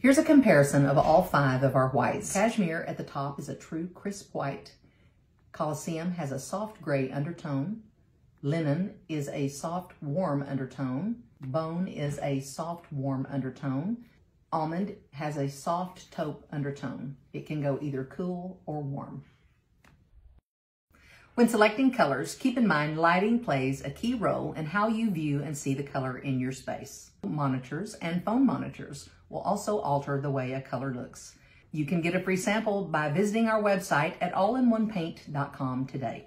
Here's a comparison of all five of our whites. Cashmere at the top is a true crisp white. Coliseum has a soft gray undertone. Linen is a soft warm undertone. Bone is a soft warm undertone. Almond has a soft taupe undertone. It can go either cool or warm. When selecting colors, keep in mind lighting plays a key role in how you view and see the color in your space. Monitors and phone monitors will also alter the way a color looks. You can get a free sample by visiting our website at allinOnePaint.com today.